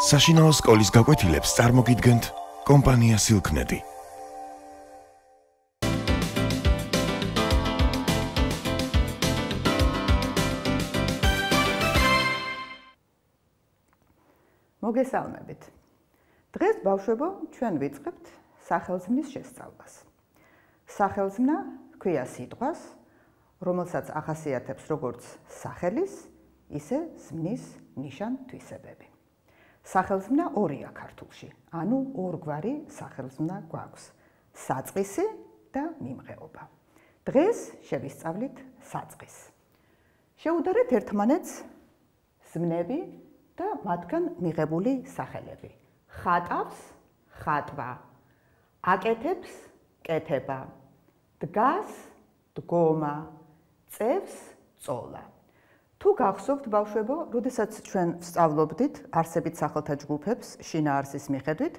საშინაო სკოლის გაკვეთილებს წარმოგიდგენთ კომპანია სილკნედი. მოგესალმებით. დღეს ბავშვებო, ჩვენ ვიწყებთ სახელმწმის შესწავლას. სახელმწმა ქვია სიტყვას, რომელსაც ახასიათებს როგორც სახელის, ისე ზმნის ნიშან თვისებები. სახელმწმა ორია ქართულში, ანუ ორგვარი სახელმწმა გვაქვს: საწყისი და მიმღეობა. დღეს შევისწავლით საწყისს. შეუდარეთ ერთმანეთს ზმნები და მათგან მიღებული სახელები. ხატავს, ხატვა. აკეთებს, კეთება. დგას, დგომა. წევს, წოლა. თუ გახსოვთ ბავშვებო, როდესაც ჩვენ ვსწავლობდით არსებით სახელთა ჯგუფებს შინაარსის მიხედვით,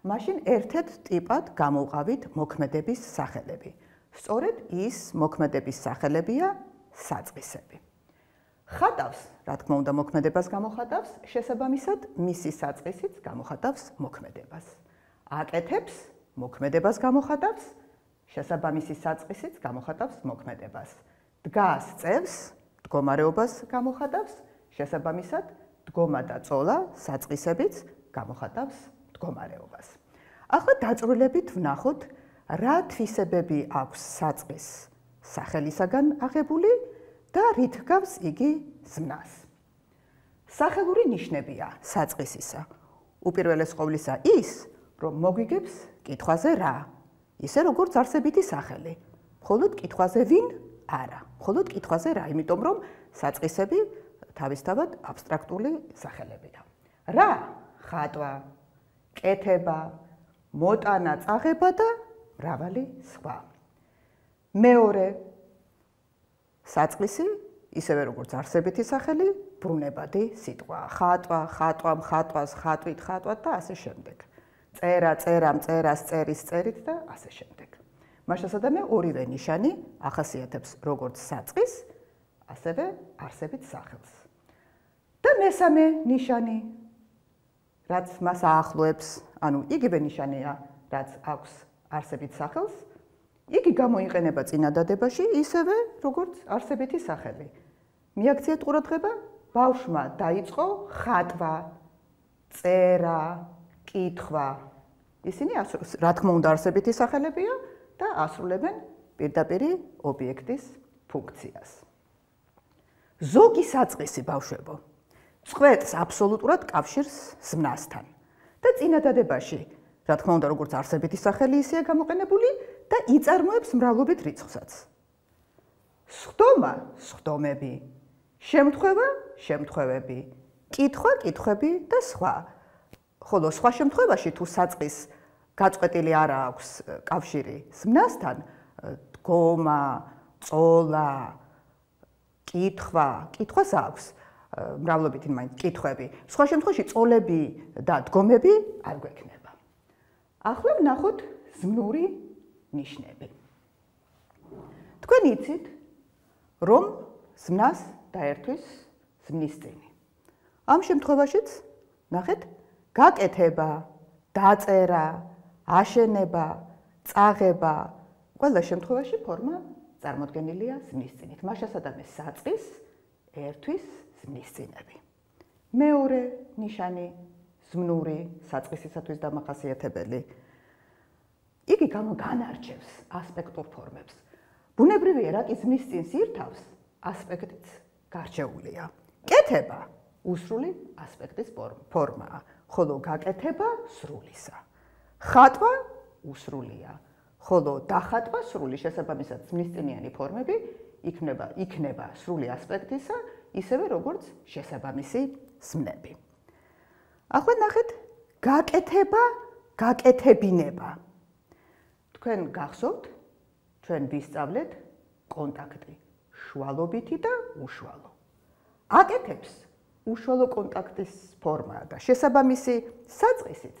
მაშინ ერთ-ერთ ტიპად გამოვყავით მოქმედების სახელები. სწორედ ის მოქმედების სახელებია საწყისები. ხატავს, რა თქმა უნდა, მოქმედებას გამოხატავს, შესაბამისად, მისი საწყისიც გამოხატავს მოქმედებას. აკეთებს, მოქმედებას გამოხატავს, შესაბამისი საწყისიც გამოხატავს მოქმედებას. დგას, წევს, მდგომარეობას გამოხატავს, შესაბამისად, დგომა და წოლა საწყისებიც გამოხატავს მდგომარეობას. ახლა დაწვრილებით ვნახოთ, რა თვისებები აქვს საწყის სახელისაგან აღებული და რით გავს იგი ზმნას. სახელური ნიშნებია საწყისისა. უპირველეს ყოვლისა ის, რომ მოგვიგებს კითხვაზე რა, ისე როგორც არსებითი სახელი. მხოლოდ კითხვაზე ვინ არა. მხოლოდ კითხვაზე რა, იმიტომ რომ საწყისები თავისთავად აბსტრაქტული სახელებია. რა? ხატვა, კეთება, მოტანა, წაღება და მრავალი სხვა. მეორე საწყისი, ისევე როგორც არსებითი სახელი, ბრუნებადი სიტყვა. ხატვა, ხატვა, ხატვას, ხატვით, ხატვად და ასე შემდეგ. წერა, წერა, წერას, წერის, წერით და ასე შემდეგ. მაშასადამე ორივე ნიშანი ახასიათებს როგორც საწყის, ასევე არსებით სახელს. და მესამე ნიშანი, რაც მას აახლოებს, ანუ იგივე ნიშანია, რაც აქვს არსებით სახელს, იგი გამოიყენება წინადადებაში ისევე, როგორც არსებითი სახელი. მიაქციეთ ყურადღება, ბავშვმა დაიწყო ხატვა, წერა, კითხვა. ისინი რა თქმა უნდა არსებითი სახელებია, და ასრულებენ პირდაპირი ობიექტის ფუნქციას. ზოგი საწყისი ბავშვებო. წვეთს აბსოლუტურად კავშირს ზმნასთან. და წინადადებაში, რა თქმა უნდა, როგორც არსებითი სახელი ისეა გამოყენებული და იწარმოებს მრავლობით რიცხვსაც. სხდომა, სხდომები, შემთხვევა, შემთხვევები, კითხვა, კითხვები და სხვა. ხოლო სხვა შემთხვევაში თუ საწყის გაწყვეტილი არ აქვს კავშირი ზმნასთან დგომა, წოლა, კითხვა, კითხვას აქვს მრავლობითი მაინც კითხვები. სხვა შემთხვევაში წოლები და დგომები არ გვექნება. ახლა ვნახოთ ზმნური ნიშნები. თქვენ იცით რომ ზმნას დაერთვის ზმნის წინი. ამ შემთხვევაშიც ნახეთ გაკეთება, დაწერა, აშენება, წაღება, ყველა შემთხვევაში ფორმა წარმოქმნილია ზმნისწინით. მაშასადამე საწყის ერთვის ზმნისწინები. მეორე ნიშანი ზმნური საწყისისათვის დამახასიათებელი. იგი განარჩევს ასპექტურ ფორმებს. ბუნებრივია, რა კი ზმნისწინს ირთავს, ასპექტიც გარჩეულია. კეთება უსრული ასპექტის ფორმაა, ხოლო გაკეთება სრულისა. ხატვა უსრულია, ხოლო დახატვა სრული შესაბამისად ზმნისწინიანი ფორმები იქნება იქნება სრული ასპექტისა, ისევე როგორც შესაბამისი ზმნები. ახლა ნახეთ გაკეთება, გაკეთებინება. თქვენ გახსოვთ, ჩვენ ვისწავლეთ კონტაქტი შუალობითი და უშუალო. აკეთებს უშუალო კონტაქტის ფორმაა და შესაბამისი საწყისიც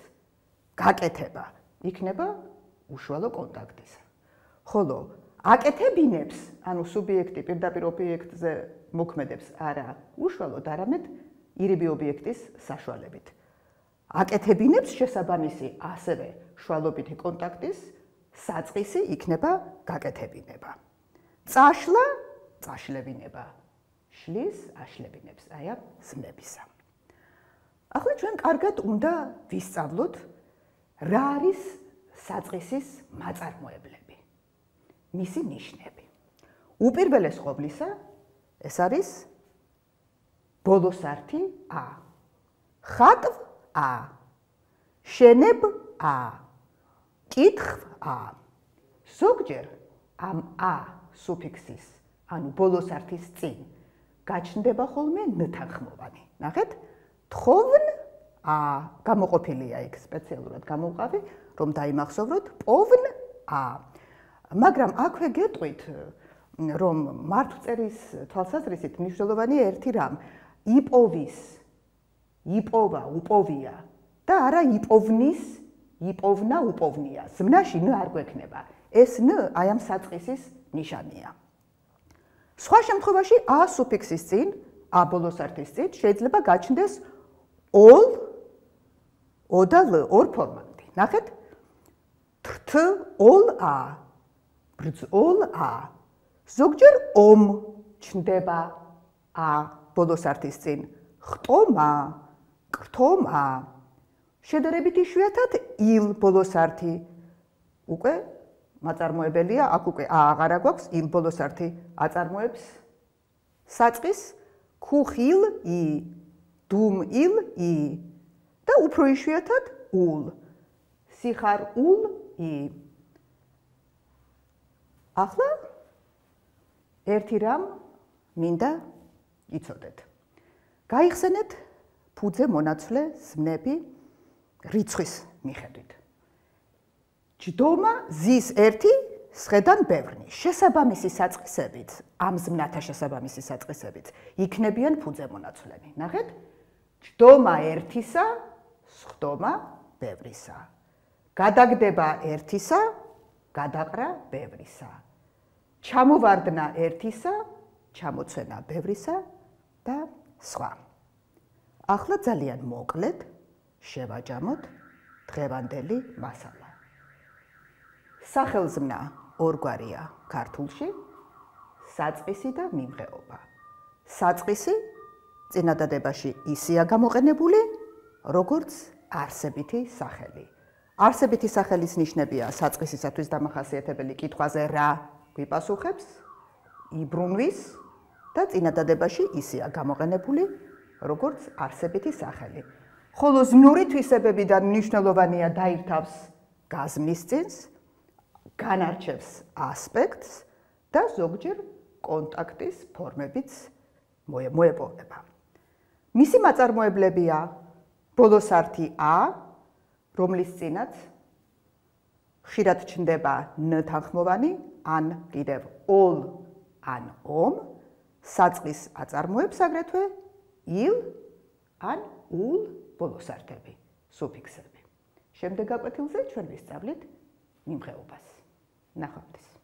გაკეთება იქნება უშუალო კონტაქტისა. ხოლო აკეთებინებს, ანუ სუბიექტი პირდაპირ ობიექტზე მოქმედებს არა უშუალოდ, არამედ ირიბი ობიექტის საშუალებით. აკეთებინებს შესაბამისი ასევე შუალობითი კონტაქტის საწყისი იქნება გაკეთებინება. წაშლა წაშლებინება. შლის აშლებინებს აი ამ ზმნებისა. ახლა ჩვენ კარგად უნდა ვისწავლოთ რა არის საწყისის მაწარმოებლები. მისი ნიშნები. უპირველეს ყოვლისა ეს არის ბოლოსართი ა. ხატვ ა. შენებ ა. კითხ ა. ზოგჯერ ამ ა სუფიქსის, ანუ ბოლოსართის წინ გაჩნდება ხოლმე ნთანხმოვანი. ნახეთ? თხოვნ ა გამოყოფილია იქ სპეციალურად გამოვყავი, რომ დაიმახსოვროთ პოვნ ა. მაგრამ აქვე გეტყვით რომ მართვწერის თვალსაზრისით მნიშვნელოვანი ერთი რამ. იპოვის იპოვა უპოვია და არა იპოვნის იპოვნა უპოვნია. ზმნაში ν არ გვექნება. ეს ν აი ამ საწყისის ნიშანია. სხვა შემთხვევაში ა სუფიქსის წინ ა ბოლოს არტის წინ შეიძლება გაჩნდეს ოლ ო და ლ ორ ფორმანდი ნახეთ. თ ოლ ა ბრც ოლ ა. ზოგჯერ ომ ჩნდება ა ბოლოს არტის წინ. ხტომა კრთომა შედარებით იშვიათად ილ ბოლოს არტი უკვე მაწარმოებელია აქ უკვე ა აღარა გვაქვს ილ ბოლოს არტი აწარმოებს საწყის ქუხილ ი დუმ ილ ი და უფრო იშვიათად ულ სიხარ ულ ი ახლა ერთი რამ მინდა იცოდეთ. გაიხსენეთ ფუძე მონაცვლე ზმნები რიცხვის მიხედვით. ჯდომა ზის ერთი სხედან ბევრნი. შესაბამისი საწყისებით, ამ ზმნათა შესაბამისი საწყისებით იქნებიან ფუძე მონაცვლენი. ნახეთ? ჯდომა ერთისა, სხდომა ბევრისა. გადაგდება ერთისა, გადაყრა ბევრისა. ჩამოვარდნა ერთისა, ჩამოცენა ბევრისა და სხვა. ახლა ძალიან მოკლედ შევაჯამოთ დღევანდელი მასალა. სახელზმნა ორგვარია ქართულში: საწყისი და მიმღეობა. საწყისი წინადადებაში ისია გამოყენებული, როგორც არსებითი სახელი. არსებითი სახელის ნიშნებია საწყისისათვის დამახასიათებელი კითხვაზე რა გვიპასუხებს იბრუნვის და წინადადებაში ისეა გამოყენებული როგორც არსებითი სახელი. ხოლო ზმნური თვისებებიდან მნიშვნელოვანია დაირთავს გაზმნის წინს, განარჩევს ასპექტს და ზოგჯერ კონტაქტის ფორმებიც მოეპოვება. მისი მაწარმოებლებია ბოლოს ართი ა, რომლის წინაც ხშირად ჩნდება ν თანხმოვანი ან კიდევ ოლ ან ომ საწყის აწარმოებს აგრეთვე ილ ან ულ ბოლოსარტები სუფიქსები. შემდეგ გაკვეთილზე ჩვენ ვისწავლით მიმღეობას. ნახვამდის